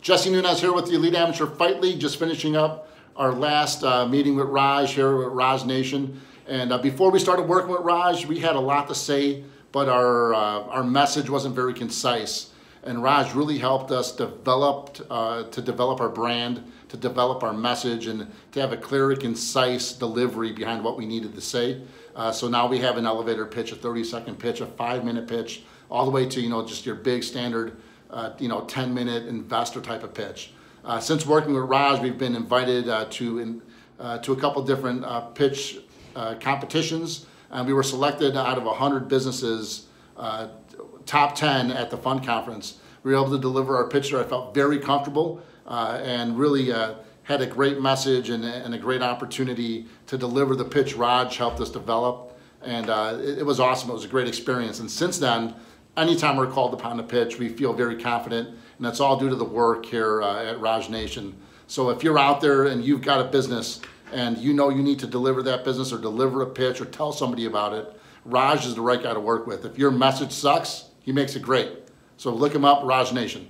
Jesse Nunez here with the Elite Amateur Fight League, just finishing up our last uh, meeting with Raj here with Raj Nation. And uh, before we started working with Raj, we had a lot to say, but our, uh, our message wasn't very concise. And Raj really helped us develop, uh, to develop our brand, to develop our message, and to have a clear, concise delivery behind what we needed to say. Uh, so now we have an elevator pitch, a 30 second pitch, a five minute pitch, all the way to, you know, just your big standard uh, you know, 10 minute investor type of pitch. Uh, since working with Raj, we've been invited uh, to, in, uh, to a couple different uh, pitch uh, competitions, and we were selected out of 100 businesses, top 10 at the fund conference. We were able to deliver our pitch there. I felt very comfortable and really had a great message and, and, a great opportunity to deliver the pitch Raj helped us develop. And it, it was awesome. It was a great experience. And since then, anytime we're called upon to pitch, we feel very confident, and that's all due to the work here uh, at Raj Nation. So if you're out there and you've got a business and you know you need to deliver that business or deliver a pitch or tell somebody about it, Raj is the right guy to work with. If your message sucks, he makes it great. So look him up, Raj Nation.